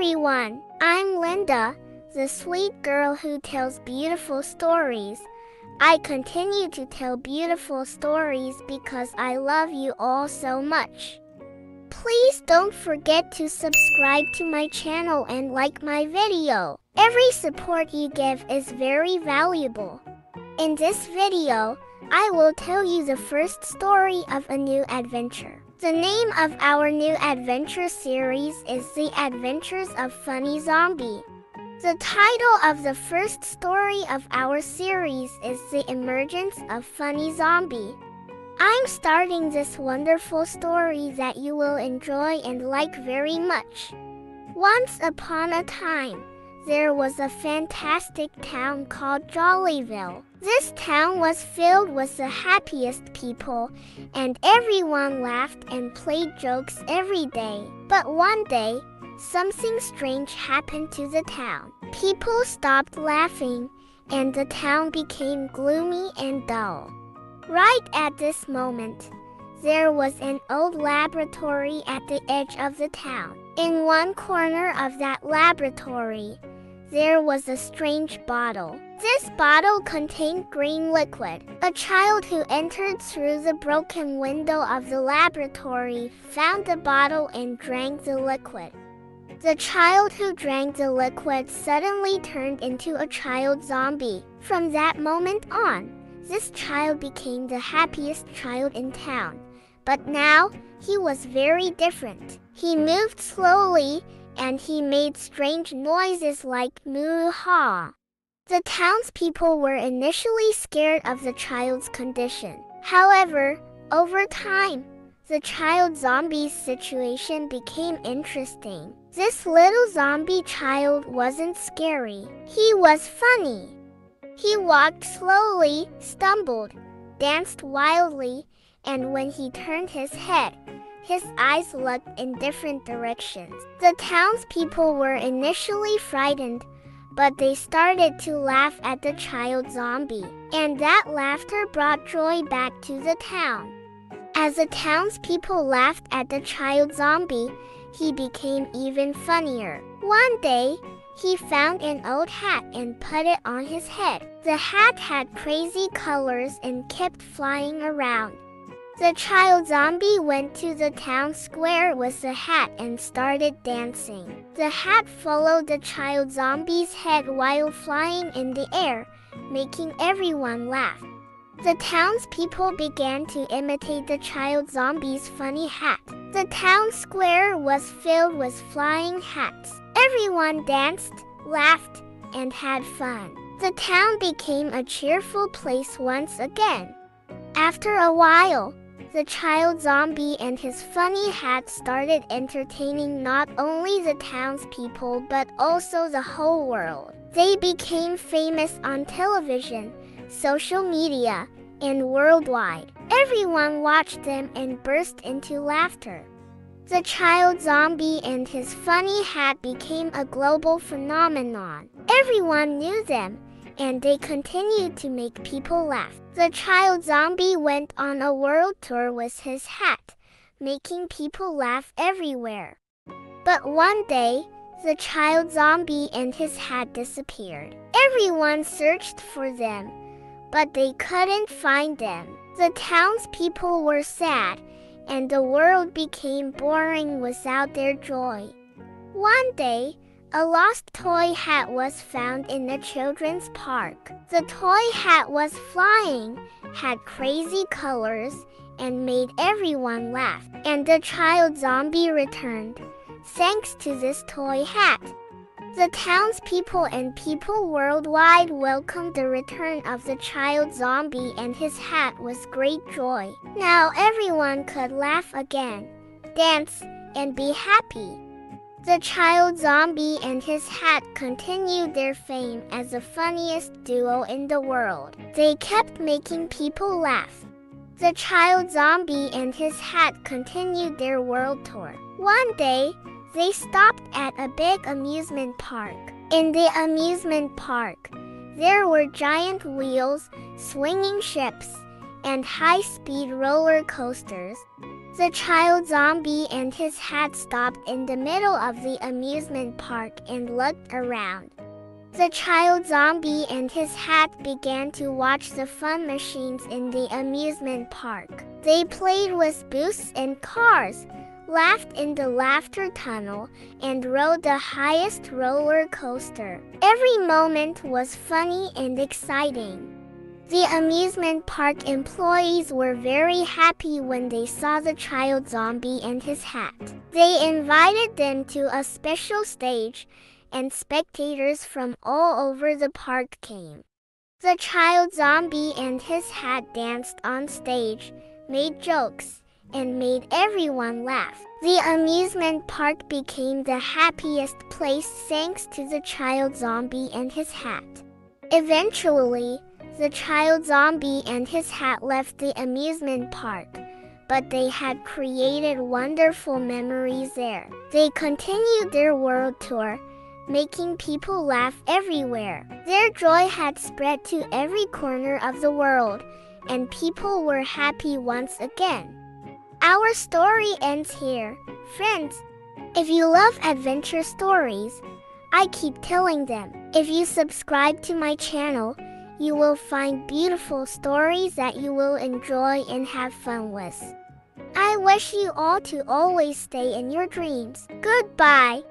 Everyone. I'm Linda, the sweet girl who tells beautiful stories. I continue to tell beautiful stories because I love you all so much. Please don't forget to subscribe to my channel and like my video. Every support you give is very valuable. In this video, I will tell you the first story of a new adventure. The name of our new adventure series is The Adventures of Funny Zombie. The title of the first story of our series is The Emergence of Funny Zombie. I'm starting this wonderful story that you will enjoy and like very much. Once upon a time, there was a fantastic town called Jollyville. This town was filled with the happiest people, and everyone laughed and played jokes every day. But one day, something strange happened to the town. People stopped laughing, and the town became gloomy and dull. Right at this moment, there was an old laboratory at the edge of the town. In one corner of that laboratory, there was a strange bottle. This bottle contained green liquid. A child who entered through the broken window of the laboratory found the bottle and drank the liquid. The child who drank the liquid suddenly turned into a child zombie. From that moment on, this child became the happiest child in town. But now, he was very different. He moved slowly and he made strange noises like moo-ha. The townspeople were initially scared of the child's condition. However, over time, the child zombie's situation became interesting. This little zombie child wasn't scary. He was funny. He walked slowly, stumbled, danced wildly, and when he turned his head, his eyes looked in different directions. The townspeople were initially frightened, but they started to laugh at the child zombie, and that laughter brought joy back to the town. As the townspeople laughed at the child zombie, he became even funnier. One day, he found an old hat and put it on his head. The hat had crazy colors and kept flying around. The child zombie went to the town square with the hat and started dancing. The hat followed the child zombie's head while flying in the air, making everyone laugh. The townspeople began to imitate the child zombie's funny hat. The town square was filled with flying hats. Everyone danced, laughed, and had fun. The town became a cheerful place once again. After a while, the child zombie and his funny hat started entertaining not only the townspeople but also the whole world. They became famous on television, social media, and worldwide. Everyone watched them and burst into laughter. The child zombie and his funny hat became a global phenomenon. Everyone knew them and they continued to make people laugh. The child zombie went on a world tour with his hat, making people laugh everywhere. But one day, the child zombie and his hat disappeared. Everyone searched for them, but they couldn't find them. The townspeople were sad, and the world became boring without their joy. One day, a lost toy hat was found in the children's park. The toy hat was flying, had crazy colors, and made everyone laugh. And the child zombie returned, thanks to this toy hat. The townspeople and people worldwide welcomed the return of the child zombie and his hat with great joy. Now everyone could laugh again, dance, and be happy. The child zombie and his hat continued their fame as the funniest duo in the world. They kept making people laugh. The child zombie and his hat continued their world tour. One day, they stopped at a big amusement park. In the amusement park, there were giant wheels, swinging ships, and high speed roller coasters. The child zombie and his hat stopped in the middle of the amusement park and looked around. The child zombie and his hat began to watch the fun machines in the amusement park. They played with booths and cars, laughed in the laughter tunnel, and rode the highest roller coaster. Every moment was funny and exciting. The amusement park employees were very happy when they saw the child zombie and his hat. They invited them to a special stage, and spectators from all over the park came. The child zombie and his hat danced on stage, made jokes, and made everyone laugh. The amusement park became the happiest place thanks to the child zombie and his hat. Eventually, the child zombie and his hat left the amusement park, but they had created wonderful memories there. They continued their world tour, making people laugh everywhere. Their joy had spread to every corner of the world, and people were happy once again. Our story ends here. Friends, if you love adventure stories, I keep telling them. If you subscribe to my channel, you will find beautiful stories that you will enjoy and have fun with. I wish you all to always stay in your dreams. Goodbye.